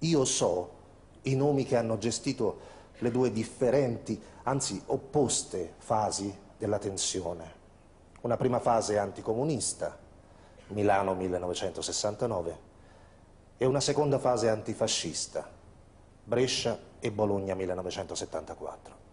Io so i nomi che hanno gestito le due differenti, anzi opposte fasi della tensione. Una prima fase anticomunista, Milano 1969, e una seconda fase antifascista, Brescia e Bologna 1974.